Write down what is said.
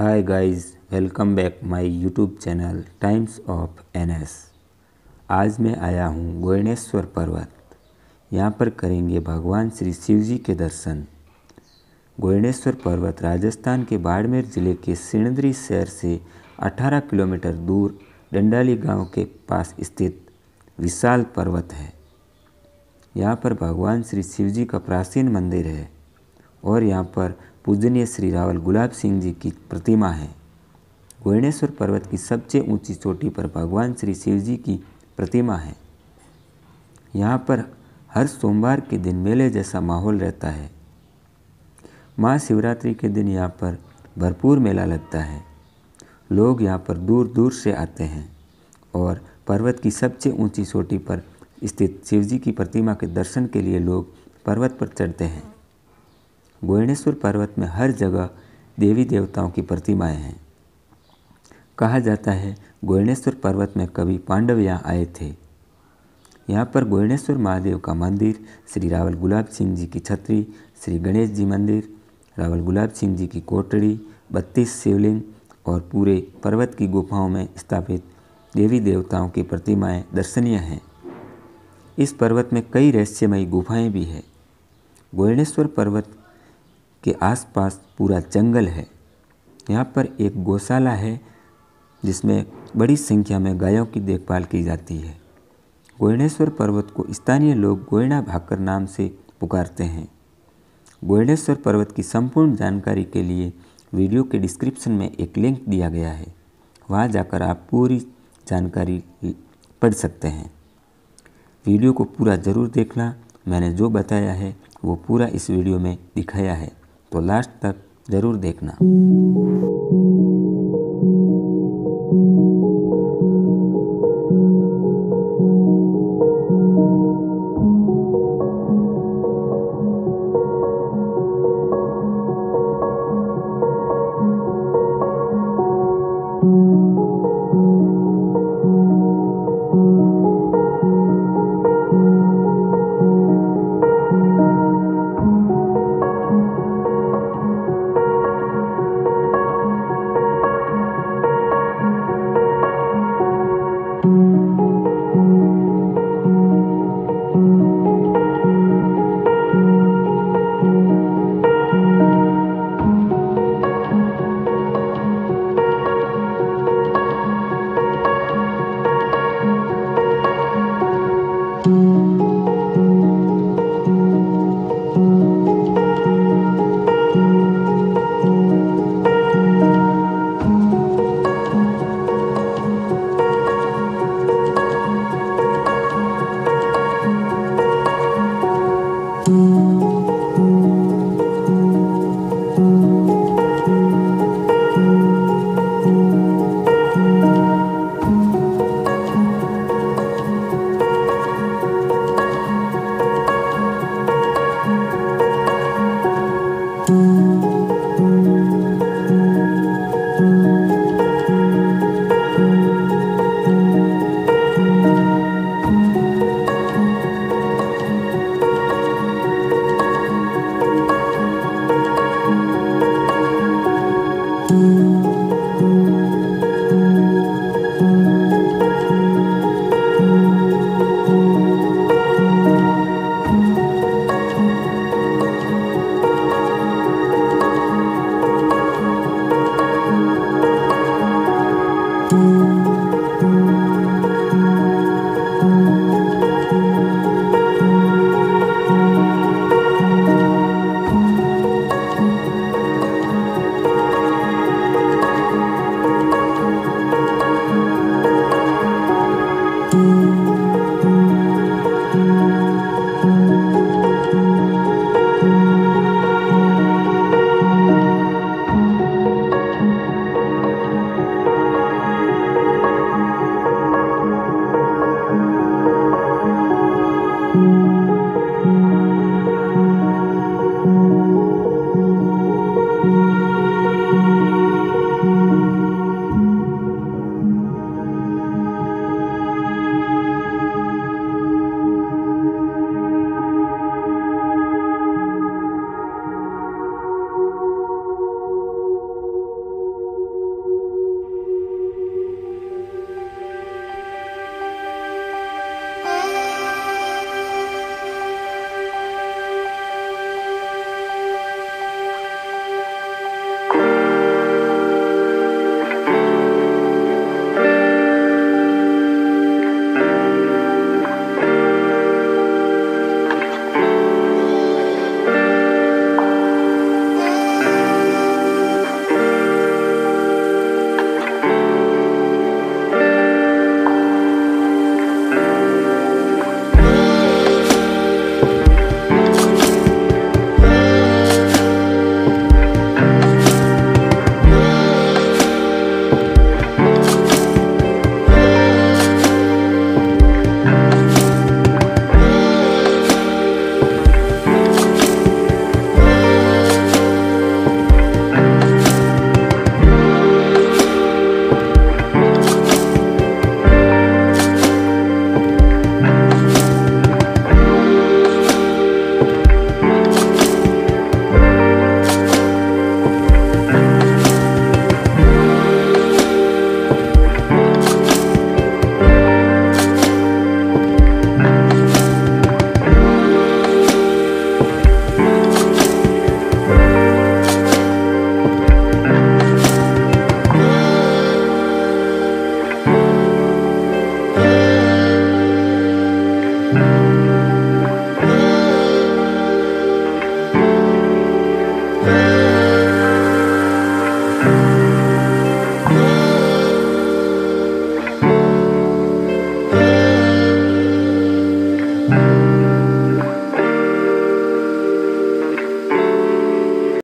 Hi guys welcome back my YouTube channel Times of NS आज मैं आया हूँ गोयनेश्वर पर्वत। यहाँ पर करेंगे भगवान श्री शिव जी के दर्शन। गोयनेश्वर पर्वत राजस्थान के बाड़मेर ज़िले के सिणद्री शहर से 18 किलोमीटर दूर डंडाली गाँव के पास स्थित विशाल पर्वत है। यहाँ पर भगवान श्री शिव जी का प्राचीन मंदिर है। और यहाँ पर पूजनीय श्री रावल गुलाब सिंह जी की प्रतिमा है। गोयणेश्वर पर्वत की सबसे ऊँची चोटी पर भगवान श्री शिव जी की प्रतिमा है। यहाँ पर हर सोमवार के दिन मेले जैसा माहौल रहता है। महाशिवरात्रि के दिन यहाँ पर भरपूर मेला लगता है। लोग यहाँ पर दूर दूर से आते हैं और पर्वत की सबसे ऊँची चोटी पर स्थित शिव जी की प्रतिमा के दर्शन के लिए लोग पर्वत पर चढ़ते हैं। गोयणेश्वर पर्वत में हर जगह देवी देवताओं की प्रतिमाएँ हैं। कहा जाता है गोयणेश्वर पर्वत में कभी पांडव यहाँ आए थे। यहाँ पर गोयणेश्वर महादेव का मंदिर, श्री रावल गुलाब सिंह जी की छतरी, श्री गणेश जी मंदिर, रावल गुलाब सिंह जी की कोटड़ी बत्तीस शिवलिंग और पूरे पर्वत की गुफाओं में स्थापित देवी देवताओं की प्रतिमाएँ दर्शनीय हैं। इस पर्वत में कई रहस्यमयी गुफाएँ भी हैं। गोयणेश्वर पर्वत के आसपास पूरा जंगल है। यहाँ पर एक गौशाला है, जिसमें बड़ी संख्या में गायों की देखभाल की जाती है। गोयणेश्वर पर्वत को स्थानीय लोग गोयणा भाकर नाम से पुकारते हैं। गोयणेश्वर पर्वत की संपूर्ण जानकारी के लिए वीडियो के डिस्क्रिप्शन में एक लिंक दिया गया है। वहाँ जाकर आप पूरी जानकारी पढ़ सकते हैं। वीडियो को पूरा ज़रूर देखना। मैंने जो बताया है, वो पूरा इस वीडियो में दिखाया है। तो लास्ट तक ज़रूर देखना।